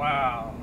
Wow.